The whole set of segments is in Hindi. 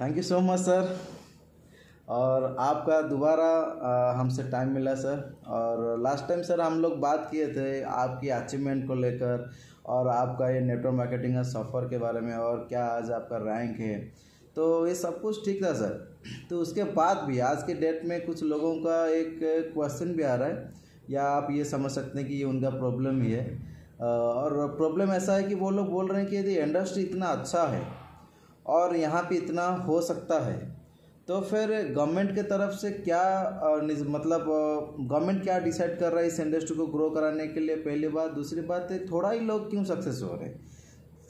Thank you so much sir और आपका दोबारा हमसे टाइम मिला सर और लास्ट टाइम सर हम लोग बात किए थे आपकी अचीवमेंट को लेकर और आपका ये नेटवर्क मार्केटिंग का सफ़र के बारे में और क्या आज आपका रैंक है। तो ये सब कुछ ठीक था सर तो उसके बाद भी, आज के डेट में कुछ लोगों का एक क्वेश्चन भी आ रहा है। या आप ये समझ सकते हैं कि ये उनका प्रॉब्लम ही है। और प्रॉब्लम ऐसा है कि वो लोग बोल रहे हैं कि यदि इंडस्ट्री इतना अच्छा है और यहाँ पे इतना हो सकता है। तो फिर गवर्नमेंट के तरफ़ से क्या मतलब गवर्नमेंट क्या डिसाइड कर रहा है इस इंडस्ट्री को ग्रो कराने के लिए? पहली बात। दूसरी बात है थोड़ा ही लोग क्यों सक्सेस हो रहे हैं?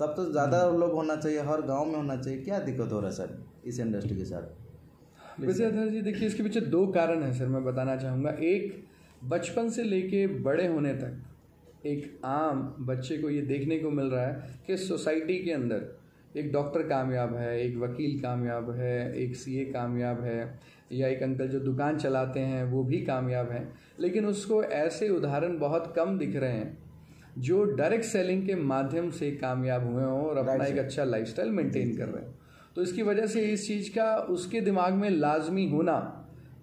तब तो ज़्यादा लोग होना चाहिए हर गाँव में होना चाहिए। क्या दिक्कत हो रहा है सर इस इंडस्ट्री के साथ? विजय जी देखिए इसके पीछे दो कारण हैं सर मैं बताना चाहूँगा। एक बचपन से लेके बड़े होने तक एक आम बच्चे को ये देखने को मिल रहा है कि सोसाइटी के अंदर एक डॉक्टर कामयाब है एक वकील कामयाब है एक सीए कामयाब है या एक अंकल जो दुकान चलाते हैं वो भी कामयाब हैं। लेकिन उसको ऐसे उदाहरण बहुत कम दिख रहे हैं जो डायरेक्ट सेलिंग के माध्यम से कामयाब हुए हों और अपना एक अच्छा लाइफस्टाइल मेंटेन कर रहे हो। तो इसकी वजह से इस चीज़ का उसके दिमाग में लाजमी होना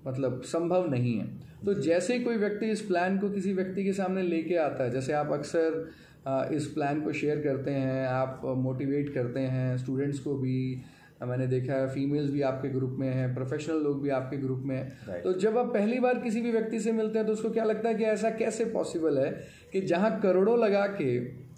मतलब संभव नहीं है। तो जैसे कोई व्यक्ति इस प्लान को किसी व्यक्ति के सामने लेके आता है जैसे आप अक्सर इस प्लान को शेयर करते हैं आप मोटिवेट करते हैं स्टूडेंट्स को भी मैंने देखा है फीमेल्स भी आपके ग्रुप में हैं प्रोफेशनल लोग भी आपके ग्रुप में हैं right. तो जब आप पहली बार किसी भी व्यक्ति से मिलते हैं तो उसको क्या लगता है कि ऐसा कैसे पॉसिबल है कि जहाँ करोड़ों लगा के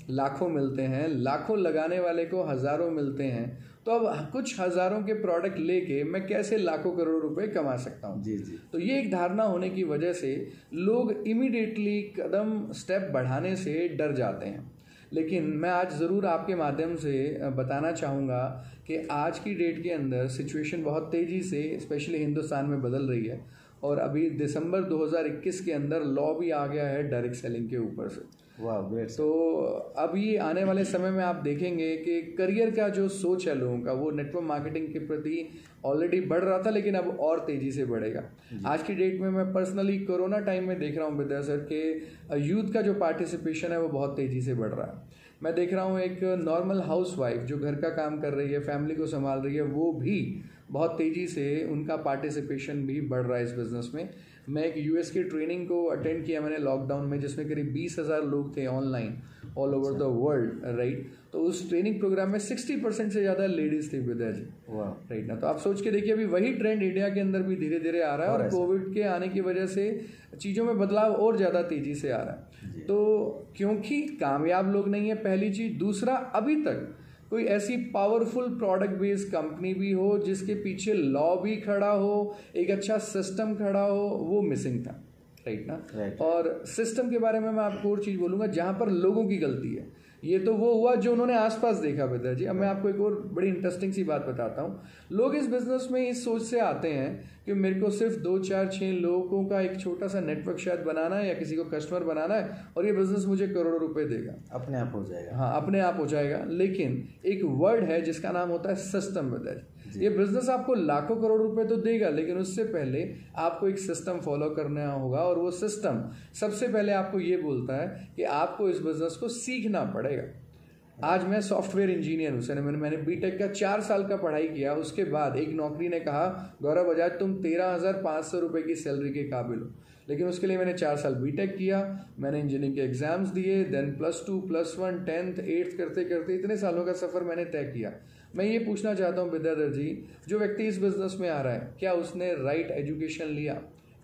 लाखों मिलते हैं लाखों लगाने वाले को हज़ारों मिलते हैं तो अब कुछ हज़ारों के प्रोडक्ट लेके मैं कैसे लाखों करोड़ रुपए कमा सकता हूँ? जी जी। तो ये एक धारणा होने की वजह से लोग इमिडिएटली कदम स्टेप बढ़ाने से डर जाते हैं। लेकिन मैं आज ज़रूर आपके माध्यम से बताना चाहूँगा कि आज की डेट के अंदर सिचुएशन बहुत तेज़ी से स्पेशली हिंदुस्तान में बदल रही है और अभी दिसंबर 2021 के अंदर लॉ भी आ गया है डायरेक्ट सेलिंग के ऊपर से। वाह तो अभी आने वाले समय में आप देखेंगे कि करियर का जो सोच है लोगों का वो नेटवर्क मार्केटिंग के प्रति ऑलरेडी बढ़ रहा था लेकिन अब और तेज़ी से बढ़ेगा। आज की डेट में मैं पर्सनली कोरोना टाइम में देख रहा हूँ विद्या सर के यूथ का जो पार्टिसिपेशन है वो बहुत तेज़ी से बढ़ रहा है। मैं देख रहा हूँ एक नॉर्मल हाउस वाइफ जो घर का काम कर रही है फैमिली को संभाल रही है वो भी बहुत तेज़ी से उनका पार्टिसिपेशन भी बढ़ रहा है इस बिज़नेस में। मैं एक यूएस की ट्रेनिंग को अटेंड किया मैंने लॉकडाउन में जिसमें करीब बीस हज़ार लोग थे online all over the world right तो उस ट्रेनिंग प्रोग्राम में सिक्सटी परसेंट से ज़्यादा लेडीज़ थी विद्या जी। राइट ना? तो आप सोच के देखिए अभी वही ट्रेंड इंडिया के अंदर भी धीरे धीरे आ रहा है और कोविड के आने की वजह से चीज़ों में बदलाव और ज़्यादा तेज़ी से आ रहा है। तो क्योंकि कामयाब लोग नहीं है पहली चीज़। दूसरा अभी तक कोई ऐसी पावरफुल प्रोडक्ट बेस्ड कंपनी भी हो जिसके पीछे लॉ भी खड़ा हो एक अच्छा सिस्टम खड़ा हो वो मिसिंग था राइट ना right. और सिस्टम के बारे में मैं आपको और चीज़ बोलूँगा जहाँ पर लोगों की गलती है ये तो वो हुआ जो उन्होंने आसपास देखा बेटा जी। अब मैं आपको एक और बड़ी इंटरेस्टिंग सी बात बताता हूँ। लोग इस बिज़नेस में इस सोच से आते हैं कि मेरे को सिर्फ़ दो चार छः लोगों का एक छोटा सा नेटवर्क शायद बनाना है या किसी को कस्टमर बनाना है और ये बिज़नेस मुझे करोड़ों रुपए देगा। अपने आप हो जाएगा। हाँ अपने आप हो जाएगा। लेकिन एक वर्ड है जिसका नाम होता है सिस्टम बेटा ये बिज़नेस आपको लाखों करोड़ रुपए तो देगा, लेकिन उससे पहले आपको एक सिस्टम फॉलो करना होगा और वो सिस्टम सबसे पहले आपको ये बोलता है कि आपको इस बिज़नेस को सीखना पड़ेगा। आज मैं सॉफ्टवेयर इंजीनियर हूँ, सर, मैंने मैंने बीटेक का चार साल का पढ़ाई किया, उसके बाद एक नौकरी ने कहा, गौरव बजाज तुम तेरह हज़ार पाँच सौ रुपये की सैलरी के काबिल हो। लेकिन उसके लिए मैंने चार साल बीटेक किया मैंने इंजीनियरिंग के एग्ज़ाम्स दिए then plus two plus one tenth eighth करते करते इतने सालों का सफ़र मैंने तय किया। मैं ये पूछना चाहता हूँ विद्याधर जी जो व्यक्ति इस बिज़नेस में आ रहा है क्या उसने राइट एजुकेशन लिया?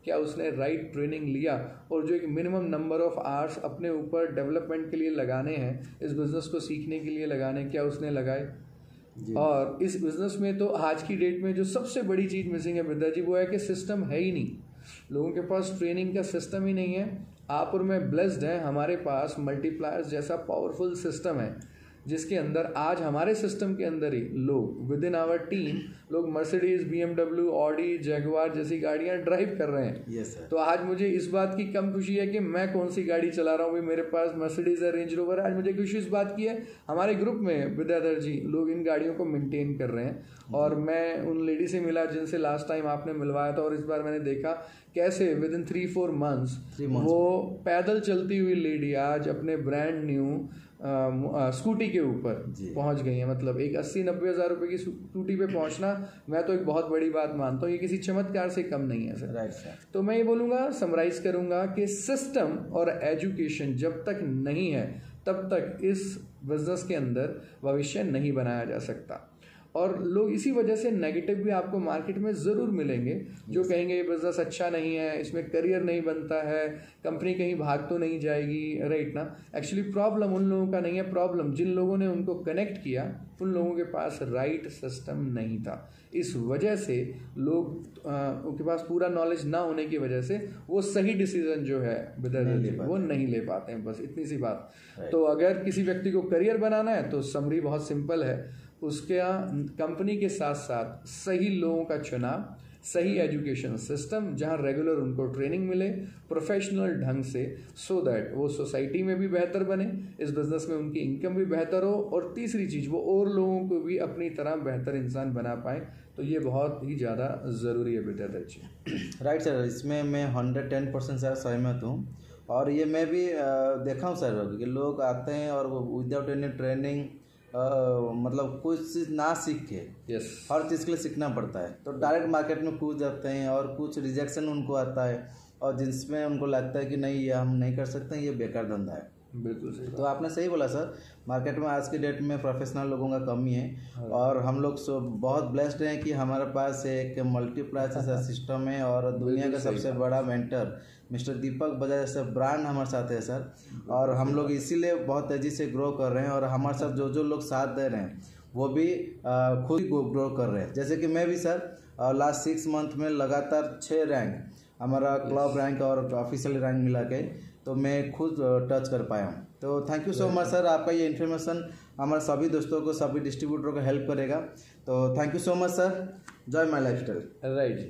क्या उसने राइट ट्रेनिंग लिया? और जो एक मिनिमम नंबर ऑफ़ आवर्स अपने ऊपर डेवलपमेंट के लिए लगाने हैं इस बिज़नेस को सीखने के लिए लगाने क्या उसने लगाए? और इस बिज़नेस में तो आज की डेट में जो सबसे बड़ी चीज़ मिसिंग है विद्या जी वो है कि सिस्टम है ही नहीं। लोगों के पास ट्रेनिंग का सिस्टम ही नहीं है। आप और मैं ब्लेस्ड हैं, हमारे पास मल्टीप्लायर्स जैसा पावरफुल सिस्टम है। जिसके अंदर आज हमारे सिस्टम के अंदर ही लोग विद इन आवर टीम लोग Mercedes BMW Audi Jaguar जैसी गाड़ियाँ ड्राइव कर रहे हैं। Yes, तो आज मुझे इस बात की कम खुशी है कि मैं कौन सी गाड़ी चला रहा हूँ। भाई मेरे पास मर्सिडीज है रेंज रोवर है। आज मुझे खुशी इस बात की है। हमारे ग्रुप में विद्याधर जी लोग इन गाड़ियों को मेनटेन कर रहे हैं। और मैं उन लेडी से मिला जिनसे लास्ट टाइम आपने मिलवाया था और इस बार मैंने देखा कैसे within three four months वो पैदल चलती हुई लेडी आज अपने ब्रांड न्यू स्कूटी के ऊपर। पहुँच गई है। मतलब एक अस्सी नब्बे हज़ार रुपये की स्कूटी पे पहुँचना मैं तो एक बहुत बड़ी बात मानता हूँ। ये किसी चमत्कार से कम नहीं है सर। राइट सर तो मैं ये बोलूँगा समराइज करूँगा कि सिस्टम और एजुकेशन जब तक नहीं है तब तक इस बिज़नेस के अंदर भविष्य नहीं बनाया जा सकता। और लोग इसी वजह से नेगेटिव भी आपको मार्केट में ज़रूर मिलेंगे जो कहेंगे ये बिज़नेस अच्छा नहीं है इसमें करियर नहीं बनता है कंपनी कहीं भाग तो नहीं जाएगी राइट ना? एक्चुअली प्रॉब्लम उन लोगों का नहीं है प्रॉब्लम जिन लोगों ने उनको कनेक्ट किया उन लोगों के पास राइट सिस्टम नहीं था। इस वजह से लोग आ, उनके पास पूरा नॉलेज ना होने की वजह से वो सही डिसीज़न जो है विदाउट ले वो नहीं ले पाते हैं बस इतनी सी बात। तो अगर किसी व्यक्ति को करियर बनाना है तो समरी बहुत सिंपल है। उसके कंपनी के साथ साथ सही लोगों का चुनाव, सही एजुकेशन सिस्टम जहाँ रेगुलर उनको ट्रेनिंग मिले प्रोफेशनल ढंग से सो so दैट वो सोसाइटी में भी बेहतर बने, इस बिज़नेस में उनकी इनकम भी बेहतर हो, और तीसरी चीज़, वो और लोगों को भी अपनी तरह बेहतर इंसान बना पाए तो ये बहुत ही ज़्यादा ज़रूरी है विद्याधर जी राइट सर इसमें मैं हंड्रेड टेन परसेंट सर सहमत हूँ। और ये मैं भी देखा हूँ सर कि लोग आते हैं और विदाउट एनी ट्रेनिंग मतलब कुछ चीज़ ना सीख। के yes. हर चीज़ के लिए सीखना पड़ता है। तो डायरेक्ट मार्केट में कूद जाते हैं और कुछ रिजेक्शन उनको आता है और जिसमें उनको लगता है कि नहीं ये हम नहीं कर सकते ये बेकार धंधा है। बिल्कुल सही तो आपने सही बोला सर। मार्केट में आज के डेट में प्रोफेशनल लोगों का कमी है और हम लोग सो बहुत ब्लेस्ड हैं कि हमारे पास एक मल्टीप्लाई जैसा सिस्टम है और दुनिया का सबसे बड़ा मेंटर मिस्टर दीपक बजाज जैसे ब्रांड हमारे साथ है सर। और हम लोग इसीलिए बहुत तेज़ी से ग्रो कर रहे हैं और हमारे साथ जो जो लोग साथ दे रहे हैं वो भी खुद ग्रो कर रहे हैं। जैसे कि मैं भी सर लास्ट सिक्स मंथ में लगातार छः रैंक हमारा क्लब रैंक और ऑफिशियल रैंक मिला के तो मैं खुद टच कर पाया हूँ। तो thank you so much sir आपका ये इन्फॉर्मेशन हमारे सभी दोस्तों को सभी डिस्ट्रीब्यूटर को हेल्प करेगा। तो thank you so much sir joy my lifestyle right ji